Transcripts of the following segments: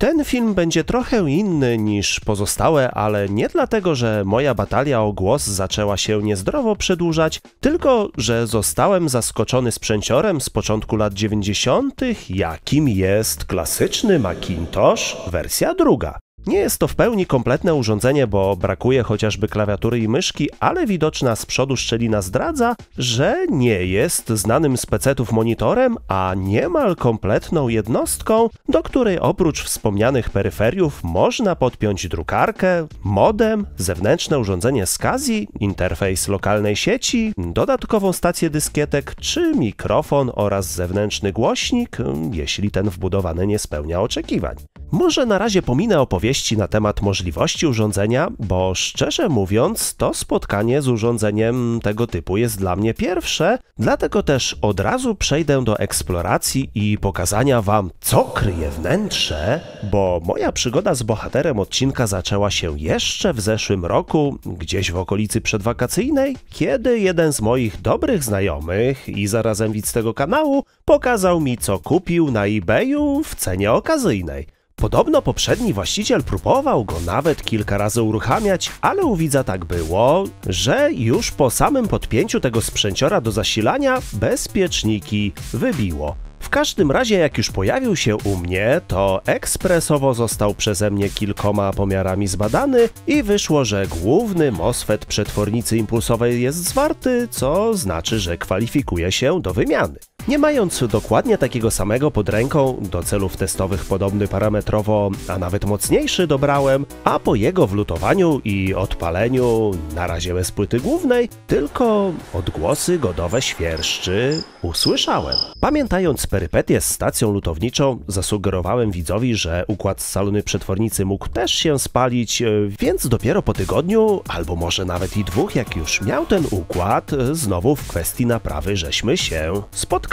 Ten film będzie trochę inny niż pozostałe, ale nie dlatego, że moja batalia o głos zaczęła się niezdrowo przedłużać, tylko że zostałem zaskoczony sprzęciorem z początku lat 90., jakim jest klasyczny Macintosh wersja druga. Nie jest to w pełni kompletne urządzenie, bo brakuje chociażby klawiatury i myszki, ale widoczna z przodu szczelina zdradza, że nie jest znanym z pecetów monitorem, a niemal kompletną jednostką, do której oprócz wspomnianych peryferiów można podpiąć drukarkę, modem, zewnętrzne urządzenie SCSI, interfejs lokalnej sieci, dodatkową stację dyskietek czy mikrofon oraz zewnętrzny głośnik, jeśli ten wbudowany nie spełnia oczekiwań. Może na razie pominę opowieści na temat możliwości urządzenia, bo szczerze mówiąc, to spotkanie z urządzeniem tego typu jest dla mnie pierwsze, dlatego też od razu przejdę do eksploracji i pokazania Wam, co kryje wnętrze, bo moja przygoda z bohaterem odcinka zaczęła się jeszcze w zeszłym roku, gdzieś w okolicy przedwakacyjnej, kiedy jeden z moich dobrych znajomych i zarazem widz tego kanału pokazał mi, co kupił na eBayu w cenie okazyjnej. Podobno poprzedni właściciel próbował go nawet kilka razy uruchamiać, ale u widza tak było, że już po samym podpięciu tego sprzęciora do zasilania bezpieczniki wybiło. W każdym razie, jak już pojawił się u mnie, to ekspresowo został przeze mnie kilkoma pomiarami zbadany i wyszło, że główny MOSFET przetwornicy impulsowej jest zwarty, co znaczy, że kwalifikuje się do wymiany. Nie mając dokładnie takiego samego pod ręką, do celów testowych podobny parametrowo, a nawet mocniejszy dobrałem, a po jego wlutowaniu i odpaleniu, na razie bez płyty głównej, tylko odgłosy godowe świerszczy usłyszałem. Pamiętając perypetie z stacją lutowniczą, zasugerowałem widzowi, że układ z salony przetwornicy mógł też się spalić, więc dopiero po tygodniu, albo może nawet i dwóch, jak już miał ten układ, znowu w kwestii naprawy żeśmy się spotkali.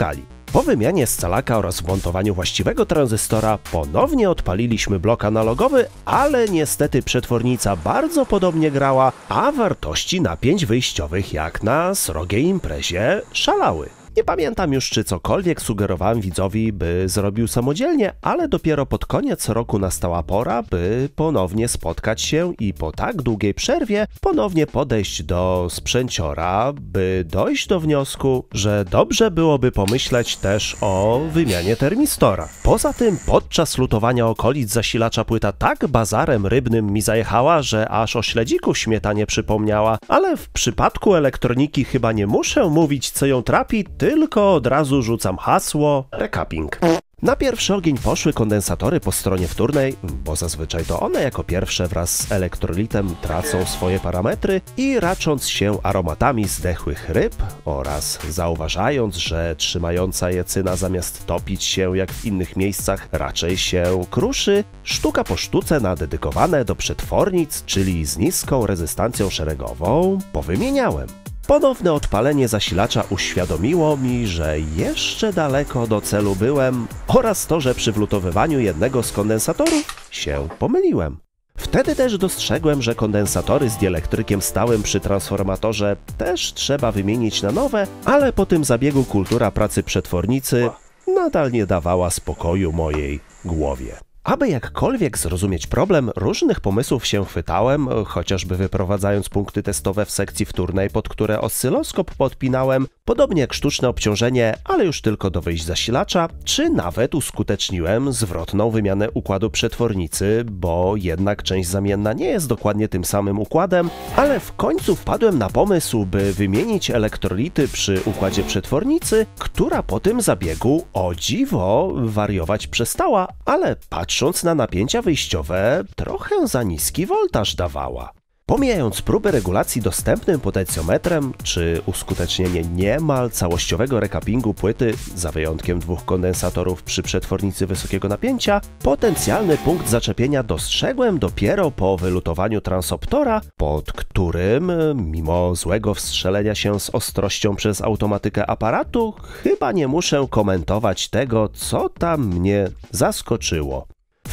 Po wymianie scalaka oraz wmontowaniu właściwego tranzystora ponownie odpaliliśmy blok analogowy, ale niestety przetwornica bardzo podobnie grała, a wartości napięć wyjściowych jak na srogiej imprezie szalały. Nie pamiętam już, czy cokolwiek sugerowałem widzowi, by zrobił samodzielnie, ale dopiero pod koniec roku nastała pora, by ponownie spotkać się i po tak długiej przerwie ponownie podejść do sprzęciora, by dojść do wniosku, że dobrze byłoby pomyśleć też o wymianie termistora. Poza tym, podczas lutowania okolic zasilacza płyta tak bazarem rybnym mi zajechała, że aż o śledziku śmietanie przypomniała, ale w przypadku elektroniki chyba nie muszę mówić, co ją trapi, tylko od razu rzucam hasło recapping. Na pierwszy ogień poszły kondensatory po stronie wtórnej, bo zazwyczaj to one jako pierwsze wraz z elektrolitem tracą swoje parametry i racząc się aromatami zdechłych ryb oraz zauważając, że trzymająca je cyna zamiast topić się jak w innych miejscach raczej się kruszy, sztuka po sztuce na dedykowane do przetwornic, czyli z niską rezystancją szeregową, powymieniałem. Ponowne odpalenie zasilacza uświadomiło mi, że jeszcze daleko do celu byłem oraz to, że przy wlutowywaniu jednego z kondensatorów się pomyliłem. Wtedy też dostrzegłem, że kondensatory z dielektrykiem stałym przy transformatorze też trzeba wymienić na nowe, ale po tym zabiegu kultura pracy przetwornicy nadal nie dawała spokoju mojej głowie. Aby jakkolwiek zrozumieć problem, różnych pomysłów się chwytałem, chociażby wyprowadzając punkty testowe w sekcji wtórnej, pod które oscyloskop podpinałem, podobnie jak sztuczne obciążenie, ale już tylko do wyjść zasilacza, czy nawet uskuteczniłem zwrotną wymianę układu przetwornicy, bo jednak część zamienna nie jest dokładnie tym samym układem, ale w końcu wpadłem na pomysł, by wymienić elektrolity przy układzie przetwornicy, która po tym zabiegu o dziwo wariować przestała, ale patrz patrząc na napięcia wyjściowe, trochę za niski woltaż dawała. Pomijając próby regulacji dostępnym potencjometrem, czy uskutecznienie niemal całościowego rekapingu płyty, za wyjątkiem dwóch kondensatorów przy przetwornicy wysokiego napięcia, potencjalny punkt zaczepienia dostrzegłem dopiero po wylutowaniu transoptora, pod którym, mimo złego wstrzelenia się z ostrością przez automatykę aparatu, chyba nie muszę komentować tego, co tam mnie zaskoczyło.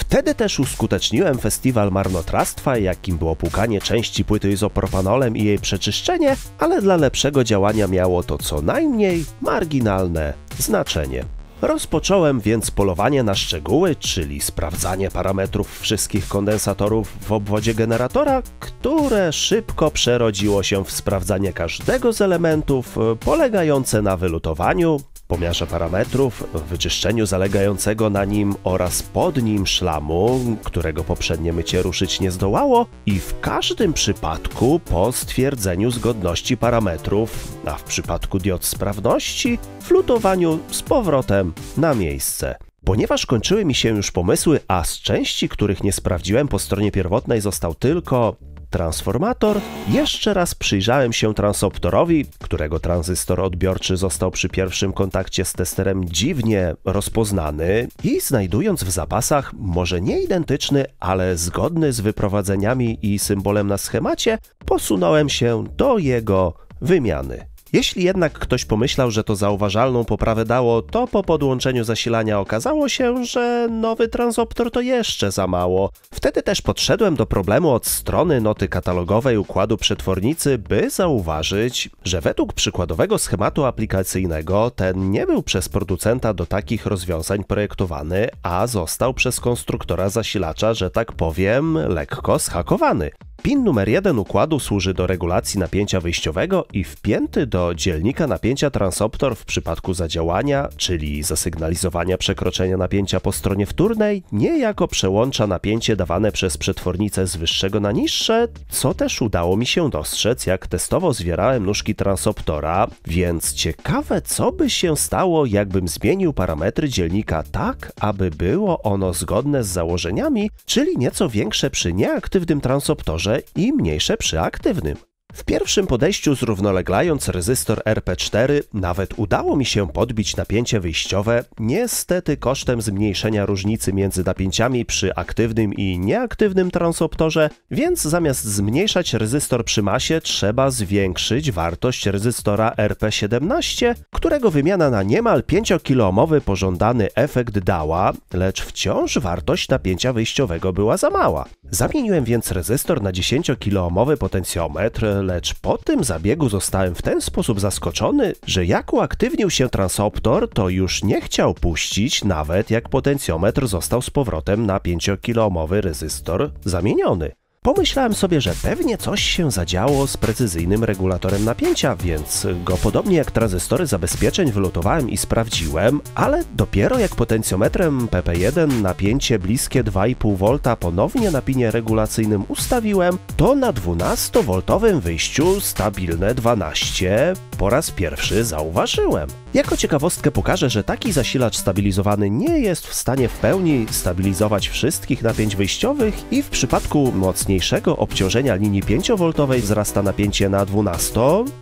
Wtedy też uskuteczniłem festiwal marnotrawstwa, jakim było płukanie części płyty izopropanolem i jej przeczyszczenie, ale dla lepszego działania miało to co najmniej marginalne znaczenie. Rozpocząłem więc polowanie na szczegóły, czyli sprawdzanie parametrów wszystkich kondensatorów w obwodzie generatora, które szybko przerodziło się w sprawdzanie każdego z elementów, polegające na wylutowaniu, pomiarze parametrów, wyczyszczeniu zalegającego na nim oraz pod nim szlamu, którego poprzednie mycie ruszyć nie zdołało i w każdym przypadku po stwierdzeniu zgodności parametrów, a w przypadku diod sprawności, flutowaniu z powrotem na miejsce. Ponieważ kończyły mi się już pomysły, a z części, których nie sprawdziłem po stronie pierwotnej został tylko transformator, jeszcze raz przyjrzałem się transoptorowi, którego tranzystor odbiorczy został przy pierwszym kontakcie z testerem dziwnie rozpoznany i znajdując w zapasach może nie identyczny, ale zgodny z wyprowadzeniami i symbolem na schemacie, posunąłem się do jego wymiany. Jeśli jednak ktoś pomyślał, że to zauważalną poprawę dało, to po podłączeniu zasilania okazało się, że nowy transoptor to jeszcze za mało. Wtedy też podszedłem do problemu od strony noty katalogowej układu przetwornicy, by zauważyć, że według przykładowego schematu aplikacyjnego ten nie był przez producenta do takich rozwiązań projektowany, a został przez konstruktora zasilacza, że tak powiem, lekko schakowany. Pin numer 1 układu służy do regulacji napięcia wyjściowego i wpięty do dzielnika napięcia transoptor w przypadku zadziałania, czyli zasygnalizowania przekroczenia napięcia po stronie wtórnej, niejako przełącza napięcie dawane przez przetwornicę z wyższego na niższe, co też udało mi się dostrzec, jak testowo zwierałem nóżki transoptora, więc ciekawe co by się stało, jakbym zmienił parametry dzielnika tak, aby było ono zgodne z założeniami, czyli nieco większe przy nieaktywnym transoptorze, i mniejsze przy aktywnym. W pierwszym podejściu zrównoleglając rezystor RP4 nawet udało mi się podbić napięcie wyjściowe, niestety kosztem zmniejszenia różnicy między napięciami przy aktywnym i nieaktywnym transoptorze, więc zamiast zmniejszać rezystor przy masie trzeba zwiększyć wartość rezystora RP17, którego wymiana na niemal 5-kiloomowy pożądany efekt dała, lecz wciąż wartość napięcia wyjściowego była za mała. Zamieniłem więc rezystor na 10-kiloomowy potencjometr, lecz po tym zabiegu zostałem w ten sposób zaskoczony, że jak uaktywnił się transoptor, to już nie chciał puścić, nawet jak potencjometr został z powrotem na 5-kiloomowy rezystor zamieniony. Pomyślałem sobie, że pewnie coś się zadziało z precyzyjnym regulatorem napięcia, więc go podobnie jak tranzystory zabezpieczeń wylutowałem i sprawdziłem, ale dopiero jak potencjometrem PP1 napięcie bliskie 2,5 V ponownie na pinie regulacyjnym ustawiłem, to na 12V wyjściu stabilne 12 po raz pierwszy zauważyłem. Jako ciekawostkę pokażę, że taki zasilacz stabilizowany nie jest w stanie w pełni stabilizować wszystkich napięć wyjściowych i w przypadku mocniejszego obciążenia linii 5V wzrasta napięcie na 12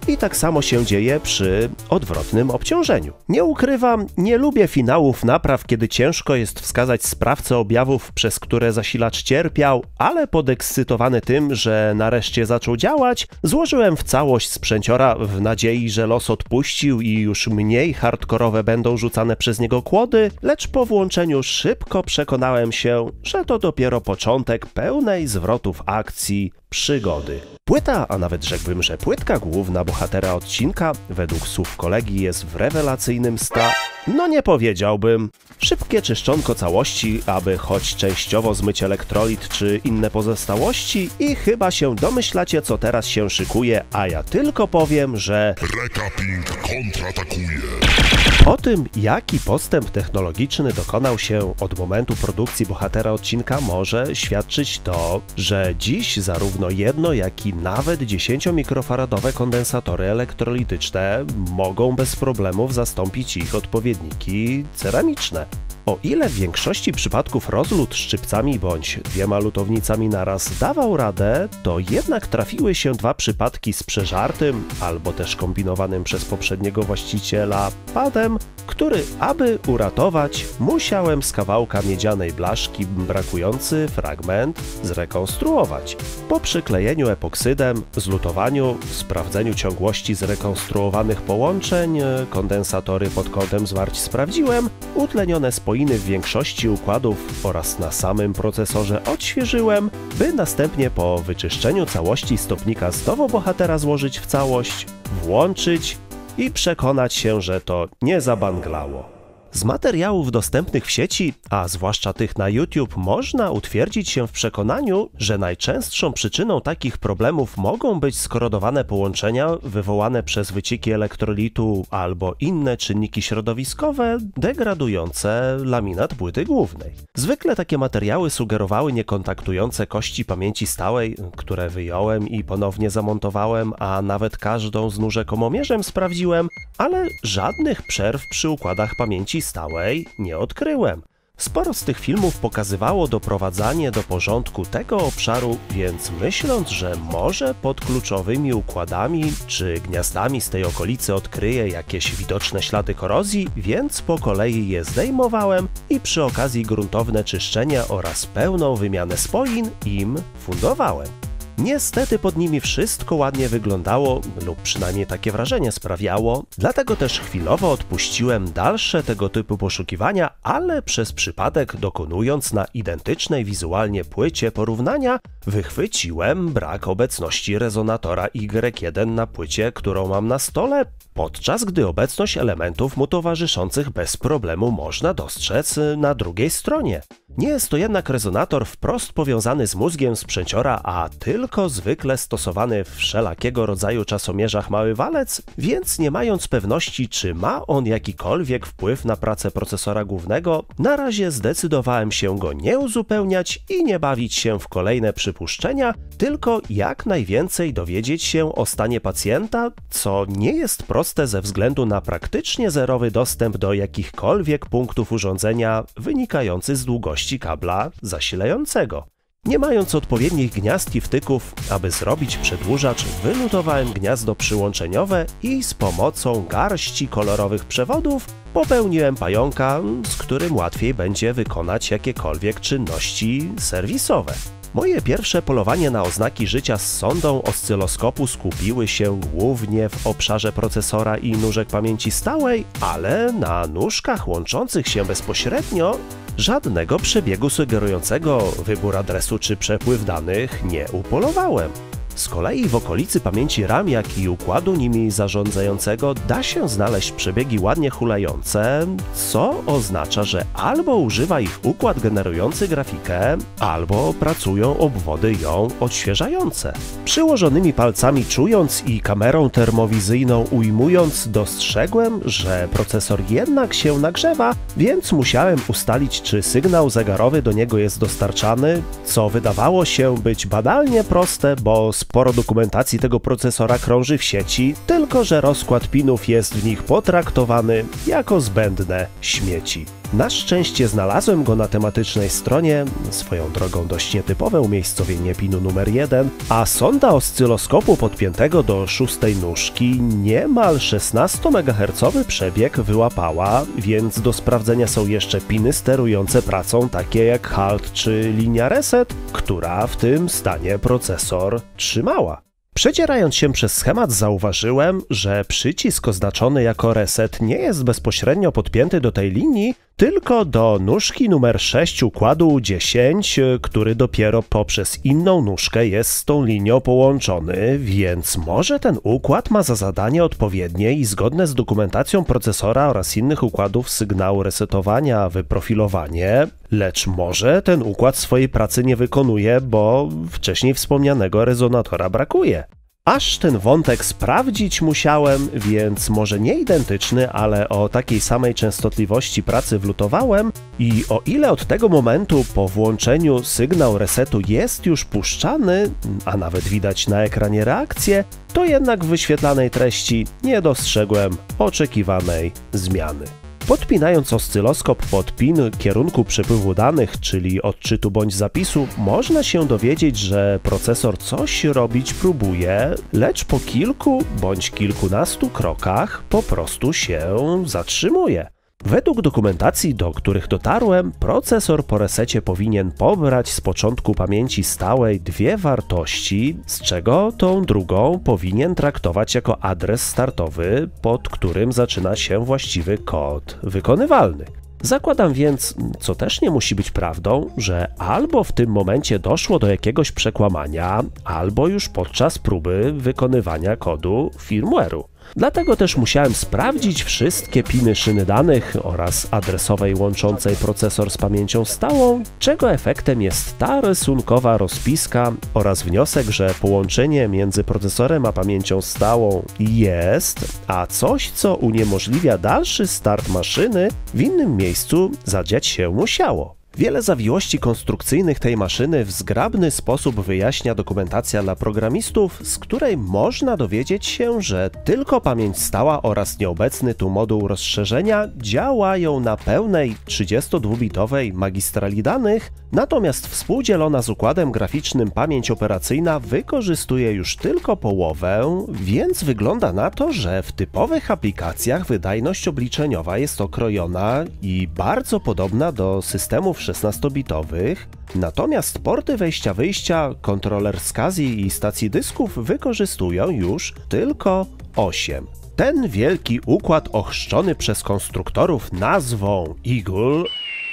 i tak samo się dzieje przy odwrotnym obciążeniu. Nie ukrywam, nie lubię finałów napraw, kiedy ciężko jest wskazać sprawcę objawów, przez które zasilacz cierpiał, ale podekscytowany tym, że nareszcie zaczął działać, złożyłem w całość sprzęciora w nadziei, że los odpuścił i już mniej hardkorowe będą rzucane przez niego kłody, lecz po włączeniu szybko przekonałem się, że to dopiero początek pełnej zwrotów akcji przygody. Płyta, a nawet rzekłbym, że płytka główna bohatera odcinka, według słów kolegi jest w rewelacyjnym sta... No nie powiedziałbym. Szybkie czyszczonko całości, aby choć częściowo zmyć elektrolit czy inne pozostałości i chyba się domyślacie co teraz się szykuje, a ja tylko powiem, że... Rekaping kontratakuje. O tym, jaki postęp technologiczny dokonał się od momentu produkcji bohatera odcinka, może świadczyć to, że dziś zarówno jedno, jak i nawet 10-mikrofaradowe kondensatory elektrolityczne mogą bez problemów zastąpić ich odpowiedniki ceramiczne. O ile w większości przypadków rozlód szczypcami bądź dwiema lutownicami naraz dawał radę, to jednak trafiły się dwa przypadki z przeżartym albo też kombinowanym przez poprzedniego właściciela padem, który, aby uratować, musiałem z kawałka miedzianej blaszki brakujący fragment zrekonstruować. Po przyklejeniu epoksydem, zlutowaniu, sprawdzeniu ciągłości zrekonstruowanych połączeń, kondensatory pod kątem zwarć sprawdziłem, utlenione spoiny w większości układów oraz na samym procesorze odświeżyłem, by następnie po wyczyszczeniu całości stopnika znowu bohatera złożyć w całość, włączyć i przekonać się, że to nie zabanglało. Z materiałów dostępnych w sieci, a zwłaszcza tych na YouTube, można utwierdzić się w przekonaniu, że najczęstszą przyczyną takich problemów mogą być skorodowane połączenia wywołane przez wycieki elektrolitu albo inne czynniki środowiskowe degradujące laminat płyty głównej. Zwykle takie materiały sugerowały niekontaktujące kości pamięci stałej, które wyjąłem i ponownie zamontowałem, a nawet każdą z nóżek omomierzem sprawdziłem, ale żadnych przerw przy układach pamięci stałej nie odkryłem. Sporo z tych filmów pokazywało doprowadzanie do porządku tego obszaru, więc myśląc, że może pod kluczowymi układami czy gniazdami z tej okolicy odkryję jakieś widoczne ślady korozji, więc po kolei je zdejmowałem i przy okazji gruntowne czyszczenie oraz pełną wymianę spoin im fundowałem. Niestety pod nimi wszystko ładnie wyglądało, lub przynajmniej takie wrażenie sprawiało, dlatego też chwilowo odpuściłem dalsze tego typu poszukiwania, ale przez przypadek dokonując na identycznej wizualnie płycie porównania, wychwyciłem brak obecności rezonatora Y1 na płycie, którą mam na stole, podczas gdy obecność elementów mu towarzyszących bez problemu można dostrzec na drugiej stronie. Nie jest to jednak rezonator wprost powiązany z mózgiem sprzęciora, a tylko zwykle stosowany w wszelakiego rodzaju czasomierzach mały walec, więc nie mając pewności, czy ma on jakikolwiek wpływ na pracę procesora głównego, na razie zdecydowałem się go nie uzupełniać i nie bawić się w kolejne przypuszczenia, tylko jak najwięcej dowiedzieć się o stanie pacjenta, co nie jest proste ze względu na praktycznie zerowy dostęp do jakichkolwiek punktów urządzenia wynikający z długości kabla zasilającego. Nie mając odpowiednich gniazd i wtyków, aby zrobić przedłużacz, wylutowałem gniazdo przyłączeniowe i z pomocą garści kolorowych przewodów popełniłem pająka, z którym łatwiej będzie wykonać jakiekolwiek czynności serwisowe. Moje pierwsze polowanie na oznaki życia z sondą oscyloskopu skupiły się głównie w obszarze procesora i nóżek pamięci stałej, ale na nóżkach łączących się bezpośrednio żadnego przebiegu sugerującego wybór adresu czy przepływ danych nie upolowałem. Z kolei w okolicy pamięci RAM, jak i układu nimi zarządzającego da się znaleźć przebiegi ładnie hulające, co oznacza, że albo używa ich układ generujący grafikę, albo pracują obwody ją odświeżające. Przyłożonymi palcami czując i kamerą termowizyjną ujmując, dostrzegłem, że procesor jednak się nagrzewa, więc musiałem ustalić, czy sygnał zegarowy do niego jest dostarczany, co wydawało się być badalnie proste, bo sporo dokumentacji tego procesora krąży w sieci, tylko że rozkład pinów jest w nich potraktowany jako zbędne śmieci. Na szczęście znalazłem go na tematycznej stronie, swoją drogą dość nietypowe umiejscowienie pinu numer 1, a sonda oscyloskopu podpiętego do szóstej nóżki niemal 16 MHz przebieg wyłapała, więc do sprawdzenia są jeszcze piny sterujące pracą takie jak halt czy linia reset, która w tym stanie procesor trzymała. Przedzierając się przez schemat zauważyłem, że przycisk oznaczony jako reset nie jest bezpośrednio podpięty do tej linii, tylko do nóżki numer 6 układu 10, który dopiero poprzez inną nóżkę jest z tą linią połączony, więc może ten układ ma za zadanie odpowiednie i zgodne z dokumentacją procesora oraz innych układów sygnału resetowania wyprofilowanie, lecz może ten układ swojej pracy nie wykonuje, bo wcześniej wspomnianego rezonatora brakuje. Aż ten wątek sprawdzić musiałem, więc może nie identyczny, ale o takiej samej częstotliwości pracy wlutowałem i o ile od tego momentu po włączeniu sygnał resetu jest już puszczany, a nawet widać na ekranie reakcję, to jednak w wyświetlanej treści nie dostrzegłem oczekiwanej zmiany. Podpinając oscyloskop pod pin kierunku przepływu danych, czyli odczytu bądź zapisu, można się dowiedzieć, że procesor coś robić próbuje, lecz po kilku bądź kilkunastu krokach po prostu się zatrzymuje. Według dokumentacji, do których dotarłem, procesor po resecie powinien pobrać z początku pamięci stałej dwie wartości, z czego tą drugą powinien traktować jako adres startowy, pod którym zaczyna się właściwy kod wykonywalny. Zakładam więc, co też nie musi być prawdą, że albo w tym momencie doszło do jakiegoś przekłamania, albo już podczas próby wykonywania kodu firmware'u. Dlatego też musiałem sprawdzić wszystkie piny szyny danych oraz adresowej łączącej procesor z pamięcią stałą, czego efektem jest ta rysunkowa rozpiska oraz wniosek, że połączenie między procesorem a pamięcią stałą jest, a coś, co uniemożliwia dalszy start maszyny, w innym miejscu zadziać się musiało. Wiele zawiłości konstrukcyjnych tej maszyny w zgrabny sposób wyjaśnia dokumentacja dla programistów, z której można dowiedzieć się, że tylko pamięć stała oraz nieobecny tu moduł rozszerzenia działają na pełnej 32-bitowej magistrali danych, natomiast współdzielona z układem graficznym pamięć operacyjna wykorzystuje już tylko połowę, więc wygląda na to, że w typowych aplikacjach wydajność obliczeniowa jest okrojona i bardzo podobna do systemów 16-bitowych, natomiast porty wejścia-wyjścia, kontroler SCSI i stacji dysków wykorzystują już tylko 8. Ten wielki układ ochrzczony przez konstruktorów nazwą Eagle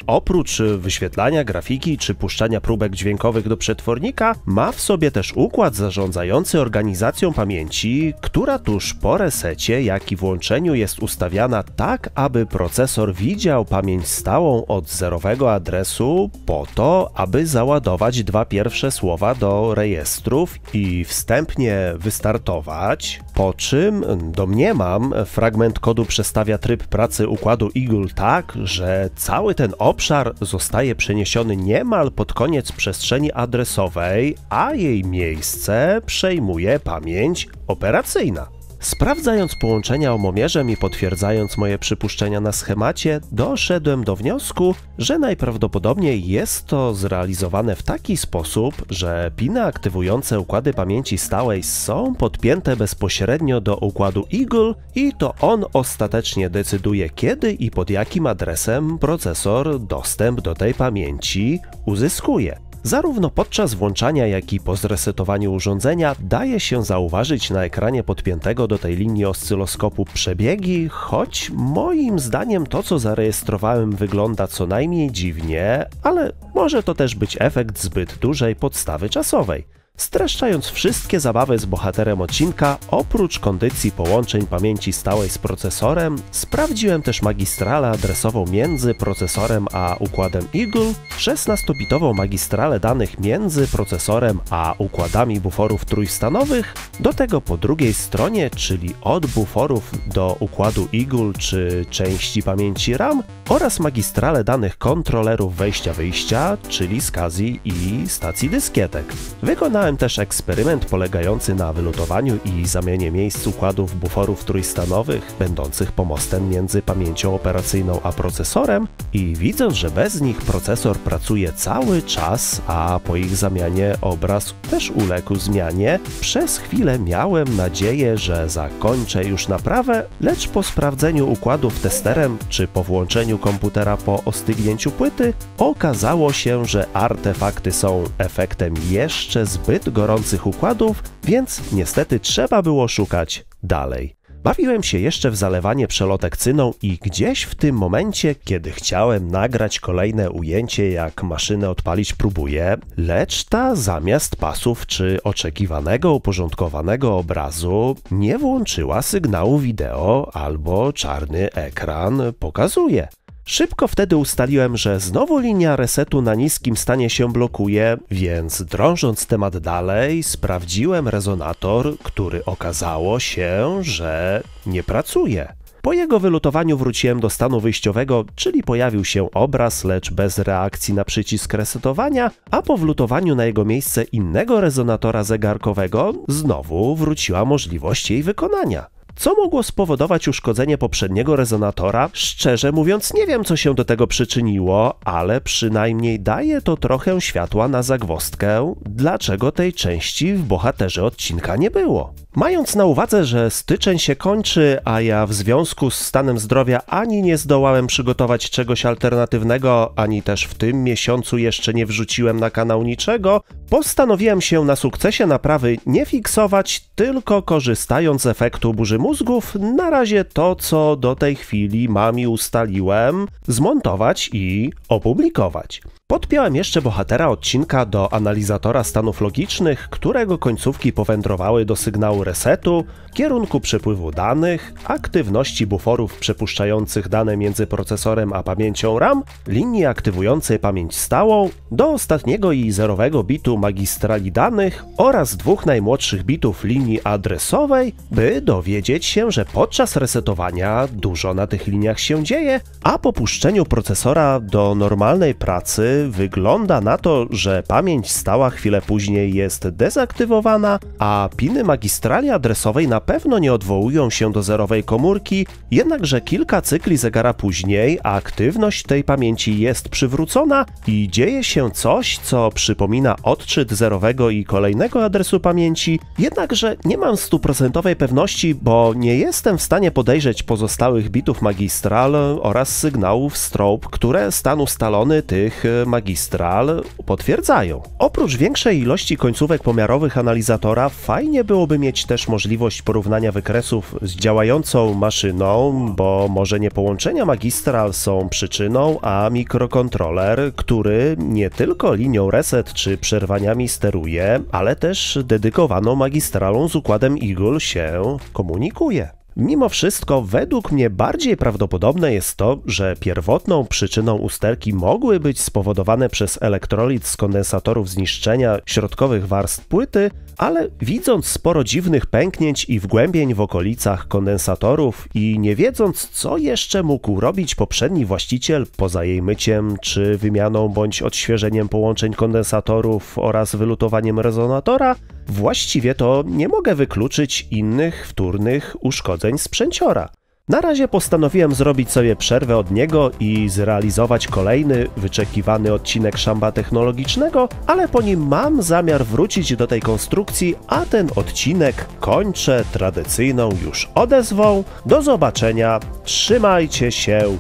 Oprócz wyświetlania grafiki czy puszczania próbek dźwiękowych do przetwornika, ma w sobie też układ zarządzający organizacją pamięci, która tuż po resecie, jak i włączeniu jest ustawiana tak, aby procesor widział pamięć stałą od zerowego adresu po to, aby załadować dwa pierwsze słowa do rejestrów i wstępnie wystartować, po czym domniemam, fragment kodu przestawia tryb pracy układu Eagle tak, że cały ten obszar zostaje przeniesiony niemal pod koniec przestrzeni adresowej, a jej miejsce przejmuje pamięć operacyjna. Sprawdzając połączenia omomierzem i potwierdzając moje przypuszczenia na schemacie, doszedłem do wniosku, że najprawdopodobniej jest to zrealizowane w taki sposób, że piny aktywujące układy pamięci stałej są podpięte bezpośrednio do układu Eagle i to on ostatecznie decyduje kiedy i pod jakim adresem procesor dostęp do tej pamięci uzyskuje. Zarówno podczas włączania, jak i po zresetowaniu urządzenia daje się zauważyć na ekranie podpiętego do tej linii oscyloskopu przebiegi, choć moim zdaniem to co zarejestrowałem wygląda co najmniej dziwnie, ale może to też być efekt zbyt dużej podstawy czasowej streszczając wszystkie zabawy z bohaterem odcinka, oprócz kondycji połączeń pamięci stałej z procesorem, sprawdziłem też magistralę adresową między procesorem a układem Eagle, 16-bitową magistralę danych między procesorem a układami buforów trójstanowych, do tego po drugiej stronie, czyli od buforów do układu Eagle czy części pamięci RAM oraz magistralę danych kontrolerów wejścia-wyjścia, czyli SCSI i stacji dyskietek. Wykonałem Wykonałem też eksperyment polegający na wylutowaniu i zamianie miejsc układów buforów trójstanowych, będących pomostem między pamięcią operacyjną a procesorem i widząc, że bez nich procesor pracuje cały czas, a po ich zamianie obraz też uległ zmianie, przez chwilę miałem nadzieję, że zakończę już naprawę, lecz po sprawdzeniu układów testerem czy po włączeniu komputera po ostygnięciu płyty, okazało się, że artefakty są efektem jeszcze zbyt zbyt gorących układów, więc niestety trzeba było szukać dalej. Bawiłem się jeszcze w zalewanie przelotek cyną i gdzieś w tym momencie, kiedy chciałem nagrać kolejne ujęcie, jak maszynę odpalić próbuje, lecz ta zamiast pasów czy oczekiwanego uporządkowanego obrazu nie włączyła sygnału wideo albo czarny ekran pokazuje. Szybko wtedy ustaliłem, że znowu linia resetu na niskim stanie się blokuje, więc drążąc temat dalej, sprawdziłem rezonator, który okazało się, że nie pracuje. Po jego wylutowaniu wróciłem do stanu wyjściowego, czyli pojawił się obraz, lecz bez reakcji na przycisk resetowania, a po wlutowaniu na jego miejsce innego rezonatora zegarkowego znowu wróciła możliwość jej wykonania. Co mogło spowodować uszkodzenie poprzedniego rezonatora? Szczerze mówiąc, nie wiem, co się do tego przyczyniło, ale przynajmniej daje to trochę światła na zagwostkę, dlaczego tej części w bohaterze odcinka nie było. Mając na uwadze, że styczeń się kończy, a ja w związku z stanem zdrowia ani nie zdołałem przygotować czegoś alternatywnego, ani też w tym miesiącu jeszcze nie wrzuciłem na kanał niczego, postanowiłem się na sukcesie naprawy nie fiksować, tylko korzystając z efektu burzy mózgów, na razie to, co do tej chwili mam i ustaliłem, zmontować i opublikować. Podpiąłem jeszcze bohatera odcinka do analizatora stanów logicznych, którego końcówki powędrowały do sygnału resetu, kierunku przepływu danych, aktywności buforów przepuszczających dane między procesorem a pamięcią RAM, linii aktywującej pamięć stałą, do ostatniego i zerowego bitu magistrali danych oraz dwóch najmłodszych bitów linii adresowej, by dowiedzieć się, że podczas resetowania dużo na tych liniach się dzieje, a po puszczeniu procesora do normalnej pracy wygląda na to, że pamięć stała chwilę później jest dezaktywowana, a piny magistrali adresowej na pewno nie odwołują się do zerowej komórki, jednakże kilka cykli zegara później aktywność tej pamięci jest przywrócona i dzieje się coś, co przypomina odczyt zerowego i kolejnego adresu pamięci, jednakże nie mam stuprocentowej pewności, bo nie jestem w stanie podejrzeć pozostałych bitów magistral oraz sygnałów strobe, które stan ustalony tych magistral potwierdzają. Oprócz większej ilości końcówek pomiarowych analizatora, fajnie byłoby mieć też możliwość porównania wykresów z działającą maszyną, bo może nie połączenia magistral są przyczyną, a mikrokontroler, który nie tylko linią reset czy przerwaniami steruje, ale też dedykowaną magistralą z układem Eagle się komunikuje. Mimo wszystko, według mnie bardziej prawdopodobne jest to, że pierwotną przyczyną usterki mogły być spowodowane przez elektrolit z kondensatorów zniszczenia środkowych warstw płyty, ale widząc sporo dziwnych pęknięć i wgłębień w okolicach kondensatorów i nie wiedząc, co jeszcze mógł robić poprzedni właściciel poza jej myciem czy wymianą bądź odświeżeniem połączeń kondensatorów oraz wylutowaniem rezonatora, właściwie to nie mogę wykluczyć innych wtórnych uszkodzeń sprzęciora. Na razie postanowiłem zrobić sobie przerwę od niego i zrealizować kolejny, wyczekiwany odcinek szamba technologicznego, ale po nim mam zamiar wrócić do tej konstrukcji, a ten odcinek kończę tradycyjną już odezwą. Do zobaczenia, trzymajcie się.